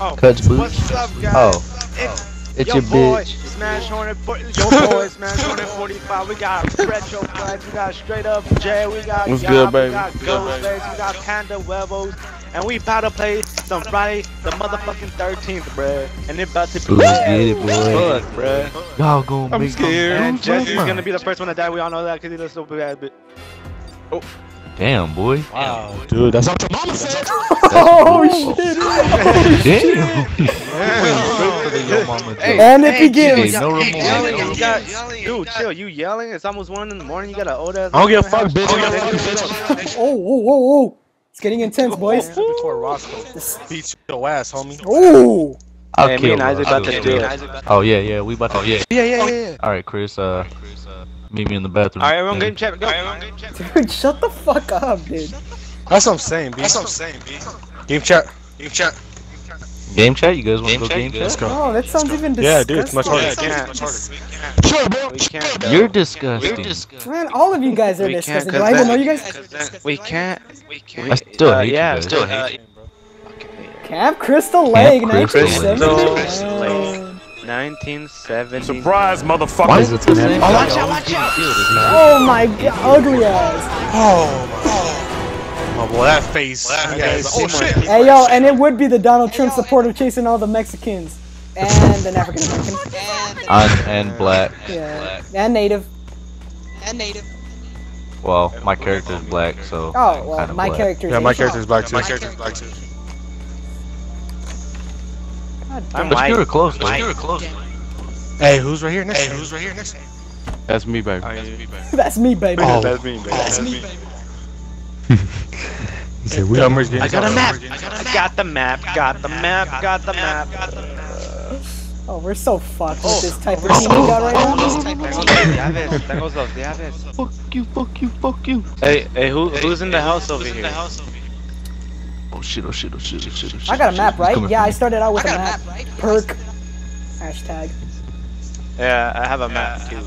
Oh, Cuts boots. what's up, oh. guys? Oh, It's it's your, your boy, bitch. Smash Hornet. fo- Your boy, Smash Hornet 45. We got retro flags. We got straight up Jay. We got What's Yob, good, baby? We got What's good, baby? Ghostface. We got Panda Huevos. And we about to play some Friday the motherfucking 13th, bruh. And it about to be Let's get it, boy. Fuck, bruh. Y'all gonna I'm make scared. And Jesse's gonna be the first one to die. We all know that because he looks so bad. But oh. Damn, boy. Wow, dude, that's what your mama said. Oh shit! Damn. Straight for the yo mama joke. And it Hey, begins. no remorse. yelling, no and got, remorse. dude, chill. You yelling? It's almost one in the morning. You got an old ass. I don't give a fuck, bitch. Oh, I yeah, yeah, fuck, Oh, whoa, whoa, whoa! It's getting intense, boys. Before Roscoe beats your ass, homie. Ooh! I'll Hey, me kill and Isaac her. about to I'll do kill it. Oh yeah, yeah, we about to. Oh Yeah. Yeah, yeah, yeah. All right, Chris. Uh, meet me in the bathroom. All right, everyone, game chat. Go. Dude, shut the fuck up, dude. That's what I'm saying, B. That's what I'm saying, B. Game chat. Game chat. Game chat. You guys want to go game Let's chat? go. Oh, that sounds even disgusting. Yeah, dude, it's much harder. Yeah, It's can't. much harder. Sure, bro. We can't. though. You're disgusting. Man, all of you guys are We can't, disgusting. 'cause Do I even know you guys? We can't. We can't. I still uh, hate you yeah, guys. Still Uh, hate. Camp Crystal Lake, Crystal 1970. Lake. Man. 1970. Surprise, motherfucker. Why is it the same? Oh, watch out, watch out. Oh my god, ugly ass. Oh, my. Oh, boy, that face. Yeah, oh, shit. Hey yo, and it would be the Donald Trump supporter chasing all the Mexicans. And an African American. And, and black. Yeah. And native. And native. Well, my character is black, so. Oh, well, kinda my black. character's Yeah, my Asian. character's black too. My character's black too. God I'm damn. But white. you were close. though. White. Hey, who's right here next? Hey, who's right here next? That's me, baby. Oh, That's me, baby. Oh. That's me, baby. That's me. Okay, we Elmer's getting I got a map. I got the map. Got the map. Got the map. Oh, we're so fucked with oh. this type of oh. team we got right now. Tengo dos llaves. Tengo dos llaves. Fuck you, fuck you, fuck you. Hey, hey, who, who's in the house over here? Oh shit, oh shit, oh shit, oh shit, oh shit. I got a map, right? Yeah, I started out with a map. Perk. Hashtag. Yeah, I have a map too.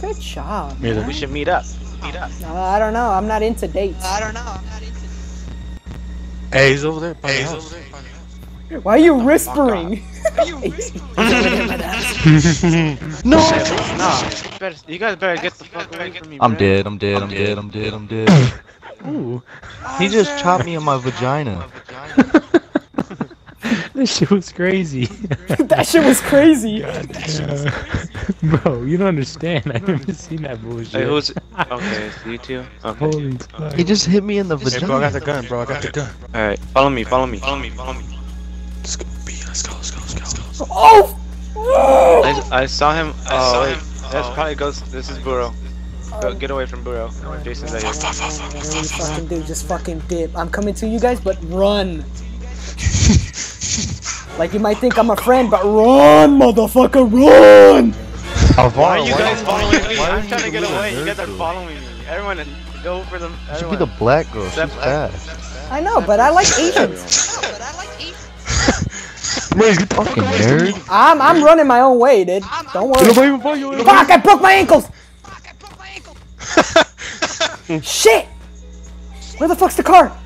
Good job. Neither. We should meet up. Meet up. Uh, I don't know. I'm not into dates. I don't know. I'm not into dates. Hey, he's over there. by the house. Why are you whispering? No. Nah. You, you guys better get the fuck away from me. I'm dead, I'm dead, I'm dead, I'm dead, I'm dead. Ooh. He just chopped me in my vagina. This shit was crazy. that shit was crazy. Bro, you don't understand. I've never seen that bullshit. Hey, who's? Okay, it's you two. Okay. Holy fuck. He just hit me in the Hey, bro, I got the gun, bro. I got the gun. All right, follow me. Follow me. Follow me. Follow me. Let's go, B. Let's go, let's go, let's go. Let's go. Oh! I, I saw him. Oh, wait. That's oh. probably goes. This is Burrow. Go, get away from Burrow. Jason's right Fuck, here. fuck, fuck, fuck, fuck, you fuck, fuck. fucking dude, just fucking dip. I'm coming to you guys, but run. like you might think I'm a friend, but run, motherfucker, run! Why are you guys following me? I'm trying to get away. You guys are following me. Everyone, go for them. You should be the black girl, she's fast. I know, but I like Asians. Fucking nerd. I'm I'm running my own way, dude. Don't worry. Fuck! I broke my ankles. Shit! Where the fuck's the car?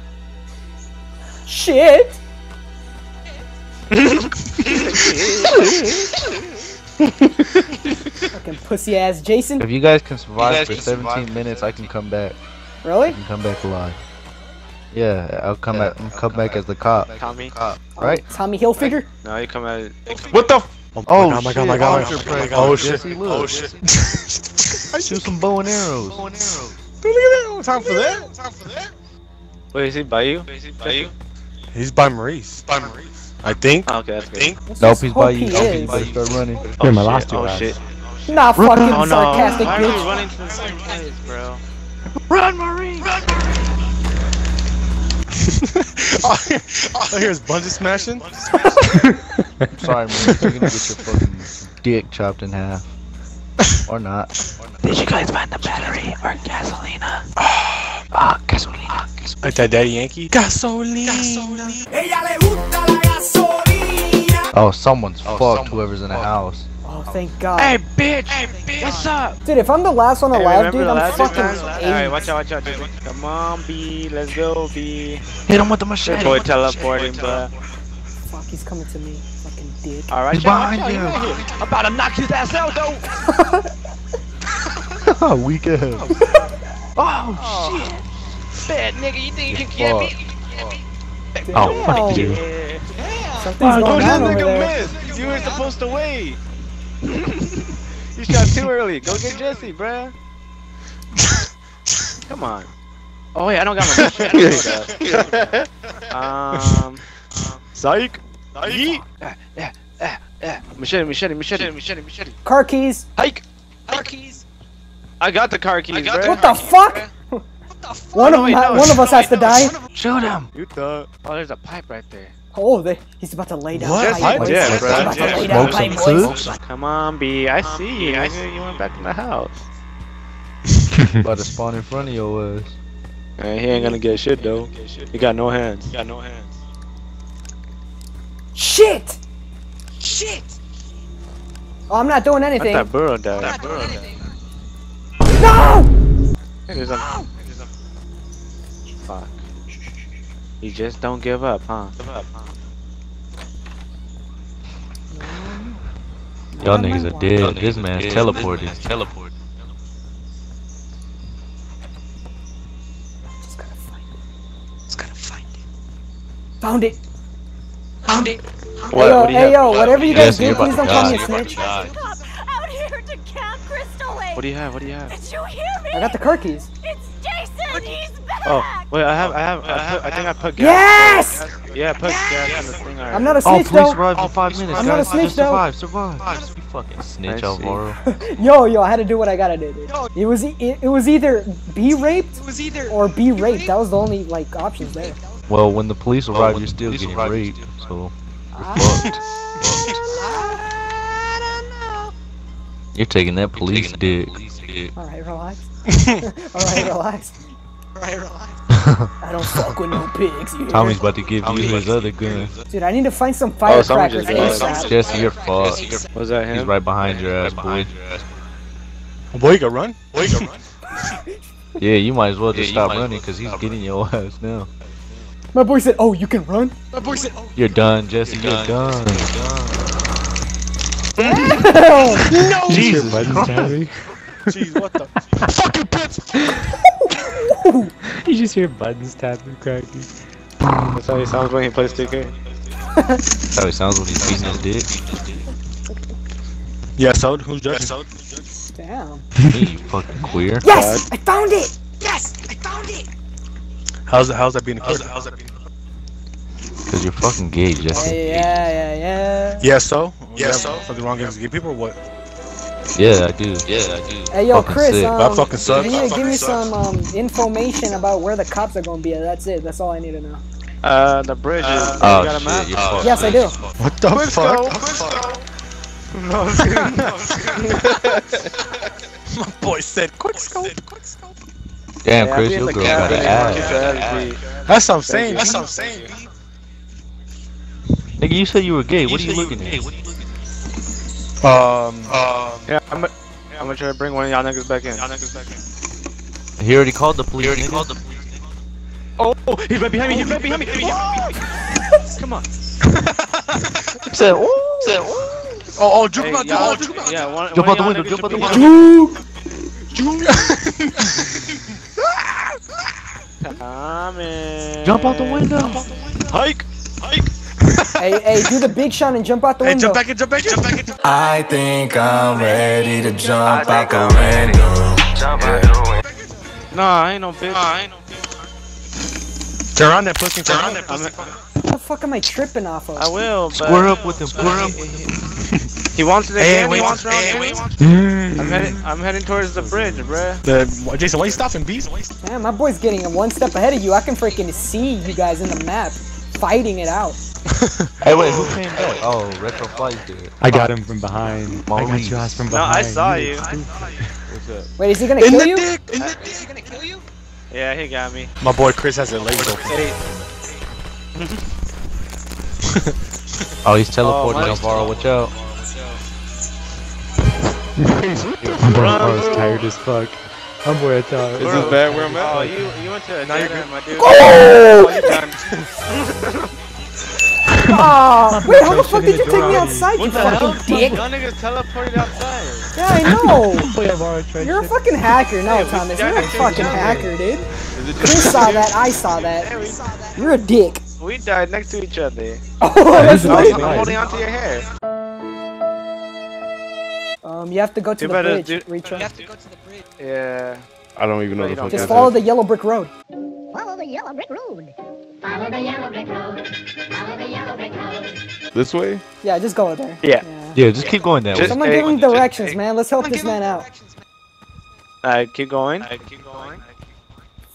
Shit! Fucking pussy ass Jason. If you guys can survive for 17 minutes, I can come back. I Really? can come back alive. Yeah, I'll come back. I'll come back as the cop, Tommy. right? Tommy Hilfiger? No, you come out. What the? Oh, Oh, my god, my god, my shit. god. Archer my Oh shit. look. Oh shit. Shoot some bow and arrows. Look at that. Time for that. Time for that. Wait, is he by you? Is he by you? He's by Maurice. By Maurice. I think. Oh, okay, that's good. think. Let's Nope, he's by you. he Nope, he's by you. Start running. Oh, Him, I shit. lost you, Oh guys. shit. Nah, fucking Oh no. sarcastic Why are we bitch. running to the same place, bro? run all I hear is Bungie smashing. Sorry, Maurice. You're gonna get your fucking dick chopped in half. Or not. Did you guys find the battery or gasolina? Ah, gasolina. Like that Daddy Yankee. Gasolina. Oh, someone's fucked. Whoever's in the house. Oh, thank God. Hey, bitch! Hey, bitch! What's up? Dude, if I'm the last one alive, remember dude, I'm last two fucking times? Alright, watch out, watch out, dude. Come on, B. Let's go, B. Hit him with the Your machete. boy teleporting, bro. fuck, he's coming to me. Fucking dick. All right, He's behind y'all, you. y'all here. I'm about to knock his ass out, though. Weak ass. Oh, shit. Bad nigga, you think you can get me? Oh, Damn. fuck you. Yeah. Something's Oh, going on over nigga there. missed. You were supposed to wait. you shot too early. Go get Jesse, bruh. Come on. Oh wait, I don't got my shit. I don't know that. Um, Psych. Yeet. machete, machete, machete, machete, machete. Car keys. Hike. Car keys. I got the car keys, bruh. What the fuck? One of No, wait, no, one of no, us has to die. Shoot him. You thought. Oh, there's a pipe right there. Oh, they, he's about to lay down. What? pipe, boys. Yeah, bro. about to Yeah. Smoke some boys. toots. Come on, B. I see you. nigga. You went back in the house. About to spawn in front of your ass. Man, he ain't gonna get shit though. He got no hands. He got no hands. Shit! Shit! Oh, I'm not doing Let anything. that burrow die. That burrow die. No! Hey, there's a. There's a. Fuck. You just don't give up, huh? Give up, huh? Y'all niggas are dead. This man's teleported. Teleport. Just gotta find it. Just gotta find it. Found it. Found it. What? hey yo, what do hey yo, whatever you guys Jesse, you're do, please don't to call me a snitch. Out here to Camp Crystal Lake. What do you have? What do you have? Did you hear me? I got the car keys. It's Jason. He's oh, back. Oh, wait. I have. I have. I, put, I think I put gas. Yes! Yeah, put gas in the thing. already. I'm not a Oh, snitch police though. arrived in oh, five minutes. I'm not a snitch, though. Survive, survive. You fucking snitch, I Alvaro. Yo, yo, I had to do what I gotta do, dude. It was e- it, it was either be raped or be raped. That was the only like options there. Well, when the police arrive, you're still getting raped. So you're ah. fucked. You're taking that police dick. All right, relax. All right, relax. Alright, relax. I don't fuck with no pigs. You hear? Tommy's about to give you his other gun. Dude, I need to find some Oh, someone firecrackers just died. Jesse, you're fucked. Was that him? He's right behind your ass, boy. Boy, you can run. Boy, you can run. Yeah, you might as well just stop running because he's getting your ass now. My boy said, "Oh, you can run." My boy said, "Oh." You're done, Jesse. You're done. Damn! Jesus Buttons tapping. Jeez, what the? Fucking pits. You just hear buttons tapping, cracking. That's how he sounds when he plays 2K. That's how he sounds when he's beating his dick. Yeah, so who's judging? Damn. Me, you fucking queer. Yes, I found it. Yes! I found it! How's that? How's that being a kid? How's that being? Because you're fucking gay, Jesse. Yeah, yeah, yeah. Yeah, so. Yeah, so. Something wrong with gay people or what? Yeah, I do. Yeah, I do. Hey, yo, Fucking Chris. sick. Um, That fucking sucks. You need to give me fucking some um, information about where the cops are gonna be. That's it. That's all I need to know. Uh, the bridge is. Oh, you got a shit, map? you're fucked. Yes, I do. What the fuck? My boy said quick scope. Damn, Yeah, Chris, be in your girl got an ass. Keep your ass beat. That's what I'm saying. That's That's what I'm saying. Nigga, you said you were gay. What are you looking at? Um. Um. Yeah, I'm, gonna- I'm gonna try to bring one of y'all niggas back in. Y'all niggas back in. He already called the police. He already called the Oh, oh, he's right behind me. He's right behind me. Come on. Said, ooh. Said, ooh. Oh, oh, jump Hey, out, jump out, jump out. Yeah, one, Jump one out the window, jump out the should window. Coming. Jump out the window. Hike. Hike. Hey, hey, do the big shot and jump out the Hey, window. jump back in, jump back in, jump back in. I think I'm ready to jump out the window. Nah, I ain't no bitch. Nah, I ain't no bitch. Turn around that pussy. Turn around that I'm, pussy. What the fuck am I tripping off of? I will, but Square up with him. Square up. he wants it Hey, wait, he wants hey, round wait. two. Mm. I'm heading. I'm heading towards the bridge, bruh. The, Jason, why you stopping, beast? Man, my boy's getting one step ahead of you. I can freaking see you guys in the map fighting it out. Hey, wait, who came back? Oh, Retro Flight did. I got him from behind. I got Maurice. your ass from behind. No, behind. I saw you. What's up? Wait, is he gonna kill you? Dick! In the uh, dick! Is he gonna kill you? Yeah, he got me. My boy Chris has a legs open. Hey, Oh, he's teleporting my- Alvaro. Watch out. My boy Alvaro's tired as fuck. My boy, I thought. Is this bad where I'm at? Oh, you you went to a Now dead end, my dude. Oh! Oh, you done. Aw, wait, how the fuck did you take me door. outside, you What the hell? fucking dick? Y'all niggas teleported outside. Yeah, I know. We have our trench You're a fucking hacker now, Hey, Thomas. You're a fucking hacker, dude. Is Chris saw that. I saw that. Hey, we, You're a dick. we died next to each other. Oh, that's is I'm holding onto your hair. Um, you have to go to You the better bridge, do- Richo. Yeah. I don't even know No, the don't. fuck Just follow the yellow brick road. Follow the yellow brick road. Follow the yellow brick road. Follow the yellow brick road. This way? Yeah, just go there. Yeah. Yeah, just keep going that Just- way. Someone Hey, give him directions, hey. man. Let's help this man out. Alright, keep going. keep going.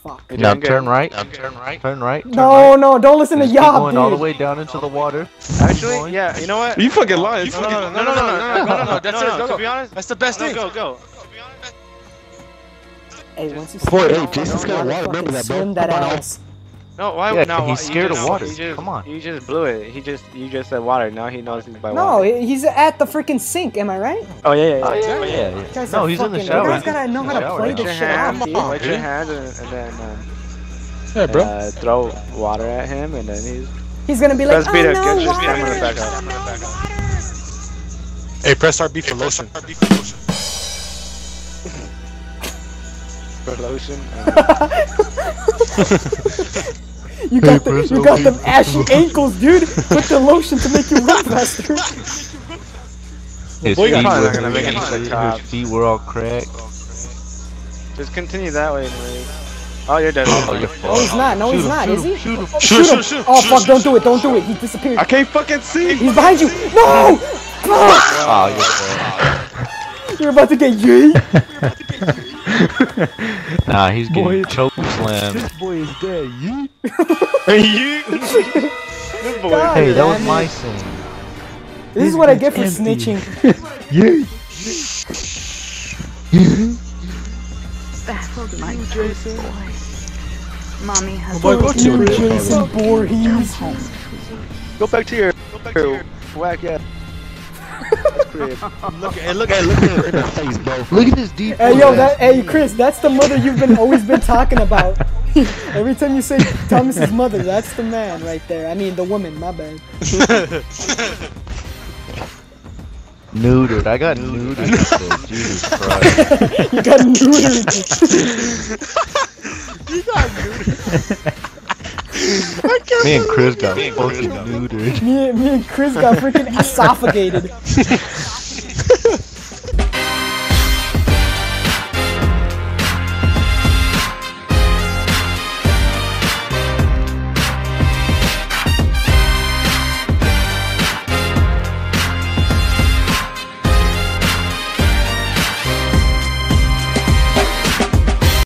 Fuck. You're Now turn right. turn right. Turn right. Turn No, no, don't listen to Just keep Yob, going all the way down into the water. Actually, yeah, you know what? You fucking lying. No, no, no, no, no, no, no, no, no, no, no, That's no, it, no, go, To go. be honest, That's the best no, thing. go, go. Hey, once you Boy, see hey, it, Jason's don't got water, remember that, bro. Swim that Come on, ass. No, why? Yeah, no, he's you scared of water. Just, Come on. You just blew it. He just, you just said water. Now he knows he's by No, water. he- he's at the freaking sink. Am I right? Oh yeah, yeah, Oh yeah. yeah, yeah. Guys No, are he's in the shower. You guys gotta know how to play this shit out, hand, dude. put your hand, and, and then um, Yeah, bro. uh, throw water at him, and then he's. He's gonna be like, Press B oh no, get your water. stamina back up. Hey, press RB for lotion. For lotion. You got the, you got OP. them ashy ankles, dude. Put the lotion to make you run faster. His Boy, feet were gonna make it to the his top. feet were all cracked. Just continue that way, Marie. Oh, you're dead. Oh, you're No, he's not. No, Shoot he's him, not. shoot Is he? shoot him. Oh, Shoot, him. shoot, shoot, Oh fuck! shoot, Don't do it. Don't do it. He disappeared. I can't fucking see. He's behind you. No! Oh, you're You're about to get yeet. dead. Nah, he's getting Boy. choke slammed. This boy is dead. You? This boy. God Hey, that was my scene. This is what I get for Empty. snitching. You? Baffled my Jason. Mommy has Boy, go to You it. Jason Voorhees. Go back to your, your whack ass. Crib. Look at look at look at In the face, bro. Look at this deep. Hey yo, that hey Chris, that's the mother you've been always been talking about. Every time you say Thomas's mother, that's the man right there. I mean the woman, my bad. Neutered. I got neutered. Jesus Christ. You got neutered. you got neutered. Me and Chris got fucking neutered. me, me and Chris got freaking esophagated.